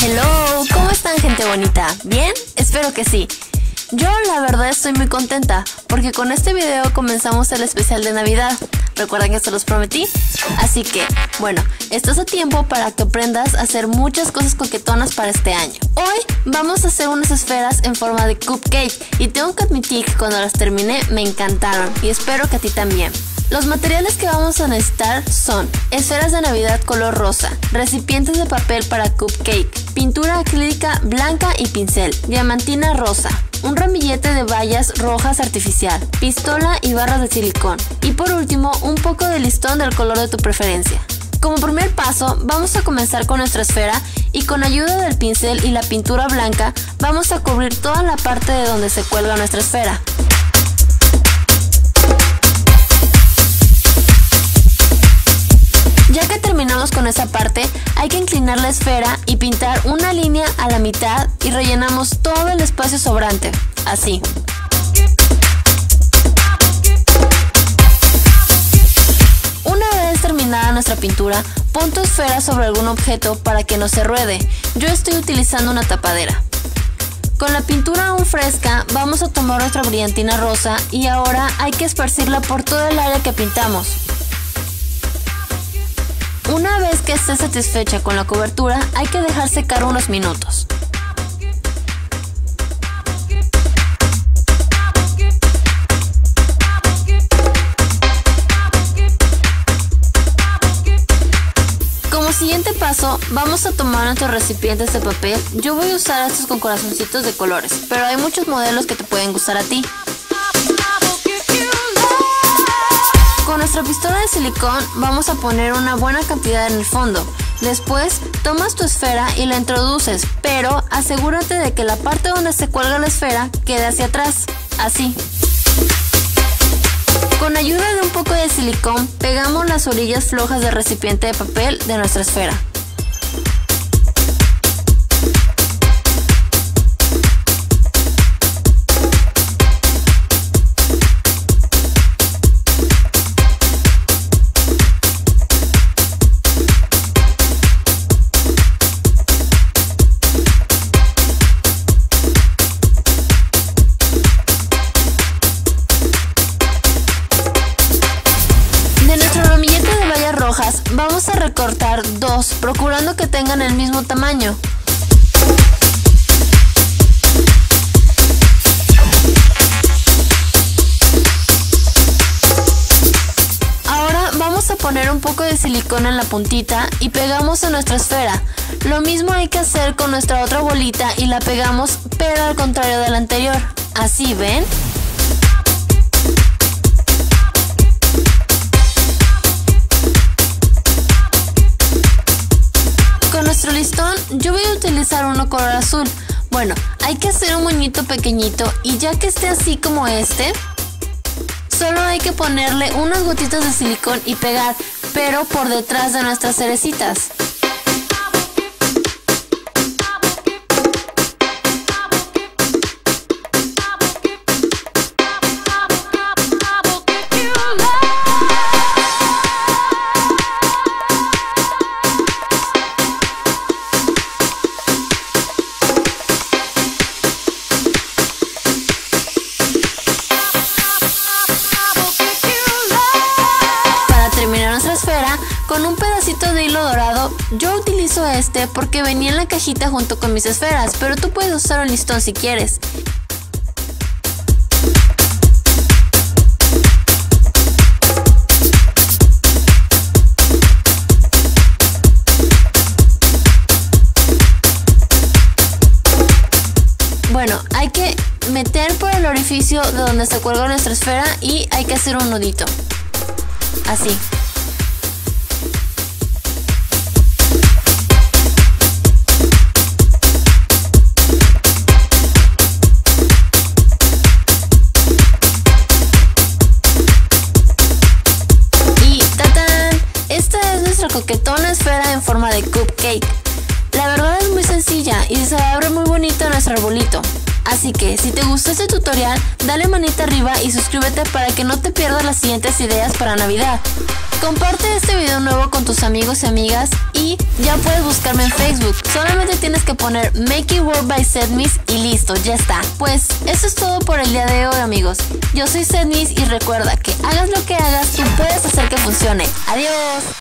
Hello, ¿cómo están gente bonita? ¿Bien? Espero que sí. Yo la verdad estoy muy contenta porque con este video comenzamos el especial de Navidad. ¿Recuerdan que se los prometí? Así que, bueno, estás a tiempo para que aprendas a hacer muchas cosas coquetonas para este año. Hoy vamos a hacer unas esferas en forma de cupcake y tengo que admitir que cuando las terminé me encantaron y espero que a ti también. Los materiales que vamos a necesitar son esferas de navidad color rosa, recipientes de papel para cupcake, pintura acrílica blanca y pincel, diamantina rosa, un ramillete de bayas rojas artificial, pistola y barras de silicón y por último un poco de listón del color de tu preferencia. Como primer paso, vamos a comenzar con nuestra esfera y con ayuda del pincel y la pintura blanca vamos a cubrir toda la parte de donde se cuelga nuestra esfera. Esa parte, hay que inclinar la esfera y pintar una línea a la mitad y rellenamos todo el espacio sobrante, así. Una vez terminada nuestra pintura, pon tu esfera sobre algún objeto para que no se ruede. Yo estoy utilizando una tapadera. Con la pintura aún fresca, vamos a tomar nuestra brillantina rosa y ahora hay que esparcirla por todo el área que pintamos. Una vez que esté satisfecha con la cobertura, hay que dejar secar unos minutos. Como siguiente paso, vamos a tomar nuestros recipientes de papel. Yo voy a usar estos con corazoncitos de colores, pero hay muchos modelos que te pueden gustar a ti. Nuestra pistola de silicón vamos a poner una buena cantidad en el fondo. Después tomas tu esfera y la introduces, pero asegúrate de que la parte donde se cuelga la esfera quede hacia atrás, así. Con ayuda de un poco de silicón pegamos las orillas flojas del recipiente de papel de nuestra esfera. A recortar dos, procurando que tengan el mismo tamaño. Ahora vamos a poner un poco de silicón en la puntita y pegamos en nuestra esfera. Lo mismo hay que hacer con nuestra otra bolita y la pegamos pero al contrario de la anterior. Así, ¿ven? Nuestro listón yo voy a utilizar uno color azul. Bueno, hay que hacer un moñito pequeñito y ya que esté así como este, solo hay que ponerle unas gotitas de silicón y pegar, pero por detrás de nuestras cerecitas. Con un pedacito de hilo dorado, yo utilizo este porque venía en la cajita junto con mis esferas, pero tú puedes usar un listón si quieres. Bueno, hay que meter por el orificio de donde se cuelga nuestra esfera y hay que hacer un nudito. Así. Nuestra coquetona esfera en forma de cupcake. La verdad es muy sencilla y se abre muy bonito nuestro arbolito. Así que si te gustó este tutorial, dale manita arriba y suscríbete para que no te pierdas las siguientes ideas para Navidad. Comparte este video nuevo con tus amigos y amigas y ya puedes buscarme en Facebook. Solamente tienes que poner Make It Work by Sedmis y listo, ya está. Pues eso es todo por el día de hoy amigos. Yo soy Sedmis y recuerda que hagas lo que hagas, tú puedes hacer que funcione. Adiós.